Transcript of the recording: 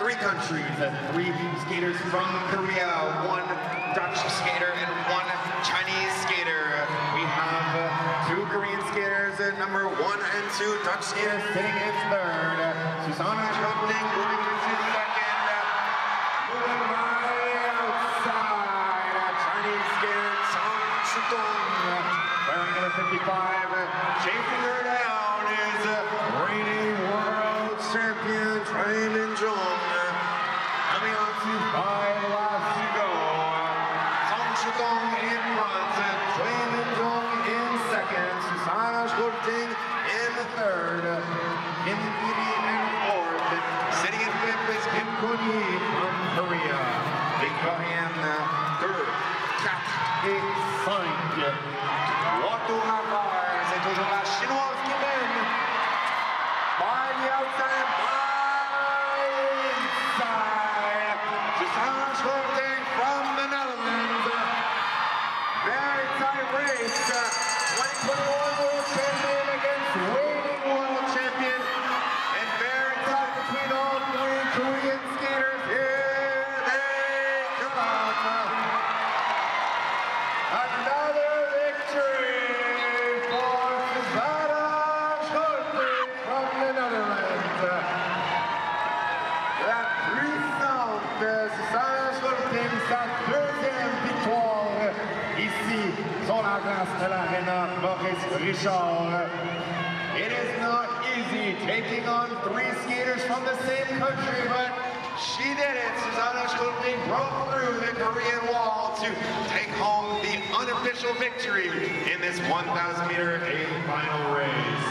three countries, and three skaters from Korea, one Dutch skater and one Chinese skater. We have uh, two Korean skaters at number one and two Dutch skaters sitting in third. Suzanne Schulting moving into second. Moving right outside, uh, Chinese skater Song Shudong wearing number 55. Chasing her Schulting in third, Kim Iri in fourth. Sitting in fifth is Kim Kun-hee from Korea. Big Korean third. 4 et 5. Walk la barre, c'est toujours la chinoise qui mène. By the outside, by inside. Suzanne Schulting from the Netherlands. Very tight race. De l'Arena Richard. It is not easy taking on three skaters from the same country, but she did it. Suzanne Schulting broke through the Korean wall to take home the unofficial victory in this 1,000 meter A final race.